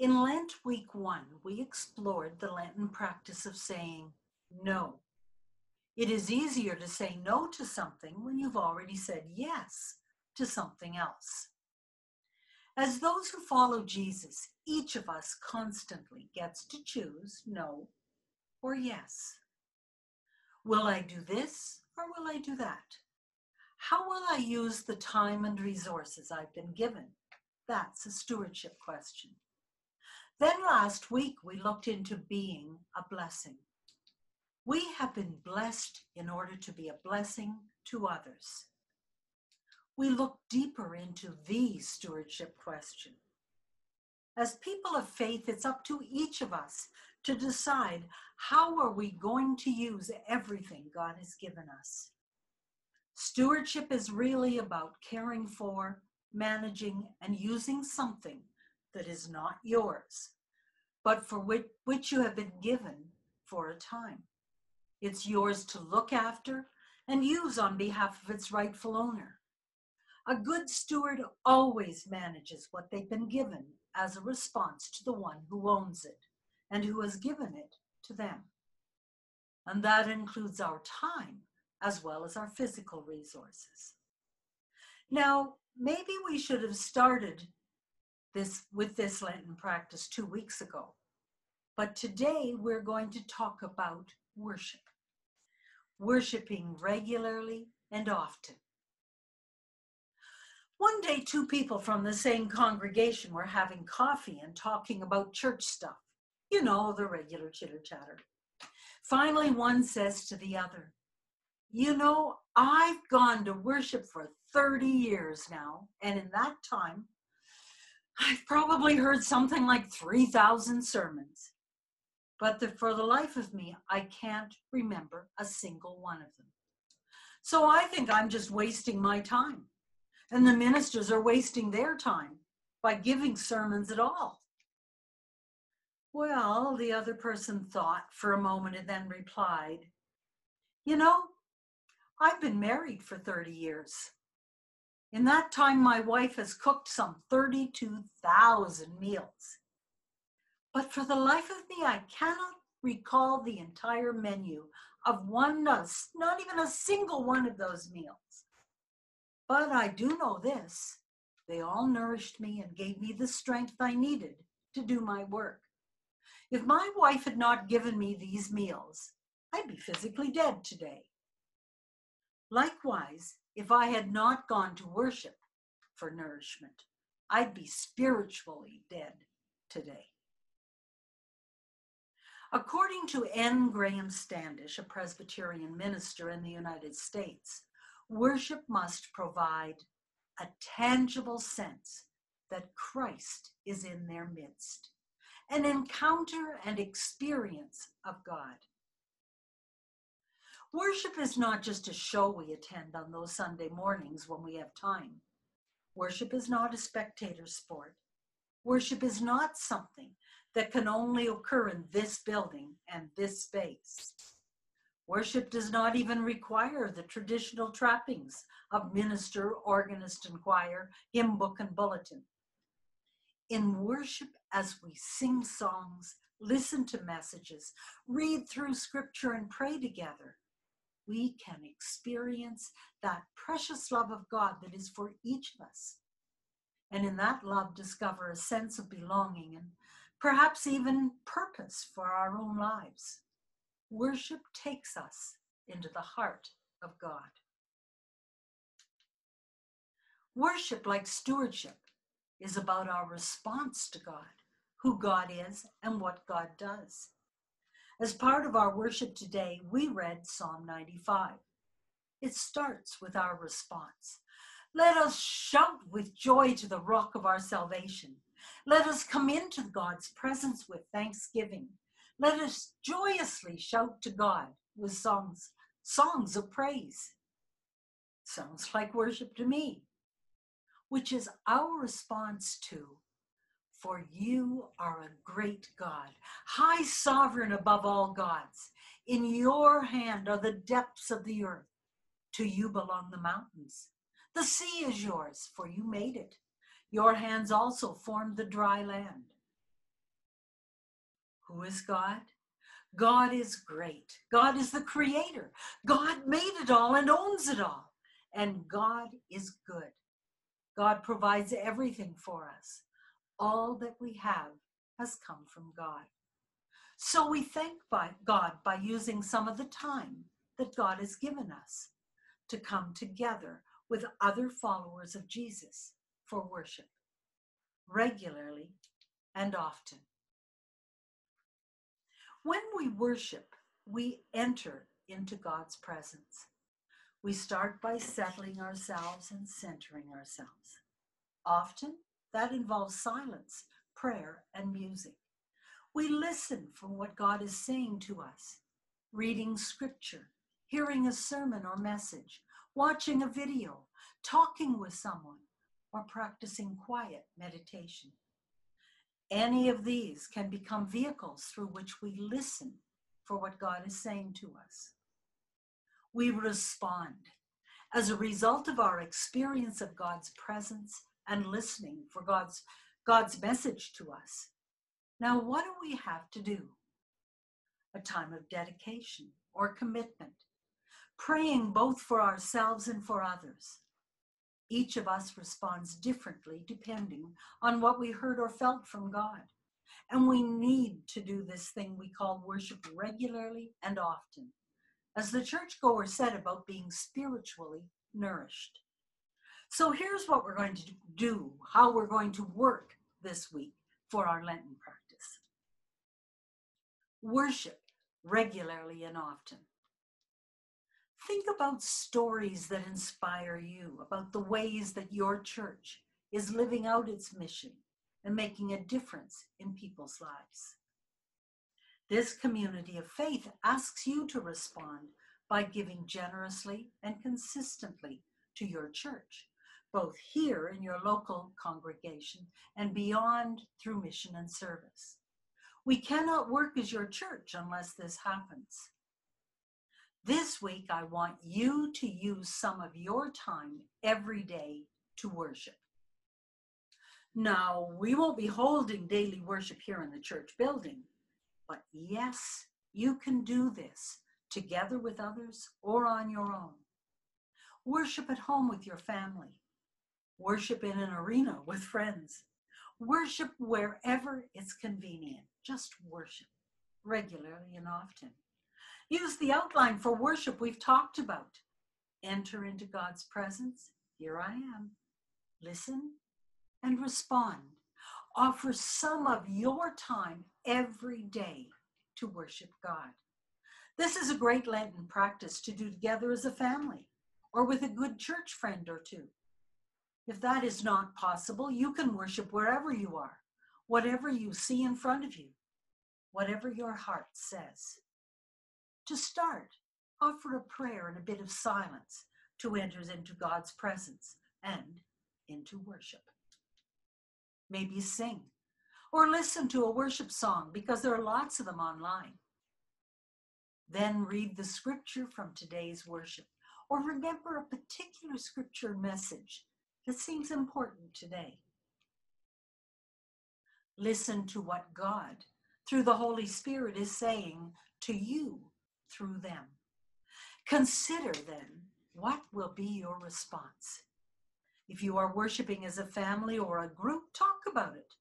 In Lent week one, we explored the Lenten practice of saying no. It is easier to say no to something when you've already said yes to something else. As those who follow Jesus, each of us constantly gets to choose no or yes. Will I do this or will I do that? How will I use the time and resources I've been given? That's a stewardship question. Then last week we looked into being a blessing. We have been blessed in order to be a blessing to others. We look deeper into the stewardship question. As people of faith, it's up to each of us to decide how are we going to use everything God has given us. Stewardship is really about caring for, managing, and using something that is not yours, but for which, which you have been given for a time. It's yours to look after and use on behalf of its rightful owner. A good steward always manages what they've been given as a response to the one who owns it and who has given it to them. And that includes our time as well as our physical resources. Now, maybe we should have started this with this Lenten practice two weeks ago. But today we're going to talk about worship. Worshiping regularly and often. One day, two people from the same congregation were having coffee and talking about church stuff. You know, the regular chitter chatter. Finally, one says to the other, You know, I've gone to worship for 30 years now, and in that time, I've probably heard something like 3,000 sermons. But the, for the life of me, I can't remember a single one of them. So I think I'm just wasting my time. And the ministers are wasting their time by giving sermons at all. Well, the other person thought for a moment and then replied, You know, I've been married for 30 years. In that time, my wife has cooked some 32,000 meals. But for the life of me, I cannot recall the entire menu of one, not even a single one of those meals. But I do know this they all nourished me and gave me the strength I needed to do my work. If my wife had not given me these meals, I'd be physically dead today. Likewise, if I had not gone to worship for nourishment, I'd be spiritually dead today. According to N. Graham Standish, a Presbyterian minister in the United States, worship must provide a tangible sense that Christ is in their midst, an encounter and experience of God. Worship is not just a show we attend on those Sunday mornings when we have time. Worship is not a spectator sport. Worship is not something that can only occur in this building and this space. Worship does not even require the traditional trappings of minister, organist, and choir, hymn book, and bulletin. In worship, as we sing songs, listen to messages, read through scripture, and pray together, we can experience that precious love of God that is for each of us. And in that love, discover a sense of belonging and perhaps even purpose for our own lives. Worship takes us into the heart of God. Worship, like stewardship, is about our response to God, who God is, and what God does. As part of our worship today, we read Psalm 95. It starts with our response. Let us shout with joy to the rock of our salvation. Let us come into God's presence with thanksgiving. Let us joyously shout to God with songs, songs of praise. Sounds like worship to me, which is our response to, for you are a great God, high sovereign above all gods. In your hand are the depths of the earth. To you belong the mountains. The sea is yours, for you made it. Your hands also formed the dry land. Who is God? God is great. God is the creator. God made it all and owns it all. And God is good. God provides everything for us. All that we have has come from God. So we thank by God by using some of the time that God has given us to come together with other followers of Jesus for worship regularly and often. When we worship, we enter into God's presence. We start by settling ourselves and centering ourselves. Often, that involves silence, prayer, and music. We listen for what God is saying to us, reading scripture, hearing a sermon or message, watching a video, talking with someone, or practicing quiet meditation. Any of these can become vehicles through which we listen for what God is saying to us. We respond as a result of our experience of God's presence and listening for God's, God's message to us. Now, what do we have to do? A time of dedication or commitment, praying both for ourselves and for others each of us responds differently depending on what we heard or felt from God. And we need to do this thing we call worship regularly and often, as the churchgoer said about being spiritually nourished. So here's what we're going to do, how we're going to work this week for our Lenten practice. Worship regularly and often. Think about stories that inspire you, about the ways that your church is living out its mission and making a difference in people's lives. This community of faith asks you to respond by giving generously and consistently to your church, both here in your local congregation and beyond through mission and service. We cannot work as your church unless this happens. This week, I want you to use some of your time every day to worship. Now, we won't be holding daily worship here in the church building, but yes, you can do this together with others or on your own. Worship at home with your family. Worship in an arena with friends. Worship wherever it's convenient. Just worship regularly and often. Use the outline for worship we've talked about. Enter into God's presence. Here I am. Listen and respond. Offer some of your time every day to worship God. This is a great Lenten practice to do together as a family or with a good church friend or two. If that is not possible, you can worship wherever you are, whatever you see in front of you, whatever your heart says. To start, offer a prayer and a bit of silence to enter into God's presence and into worship. Maybe sing or listen to a worship song because there are lots of them online. Then read the scripture from today's worship or remember a particular scripture message that seems important today. Listen to what God, through the Holy Spirit, is saying to you through them. Consider then what will be your response. If you are worshiping as a family or a group, talk about it.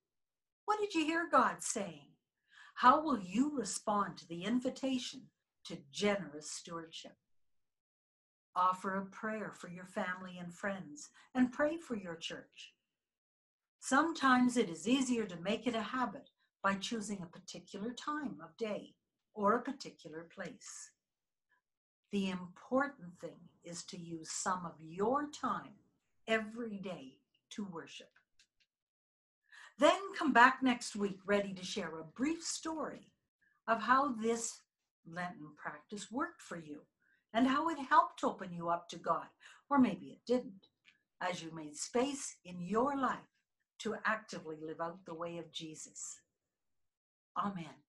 What did you hear God saying? How will you respond to the invitation to generous stewardship? Offer a prayer for your family and friends and pray for your church. Sometimes it is easier to make it a habit by choosing a particular time of day or a particular place. The important thing is to use some of your time every day to worship. Then come back next week ready to share a brief story of how this Lenten practice worked for you and how it helped open you up to God, or maybe it didn't, as you made space in your life to actively live out the way of Jesus. Amen.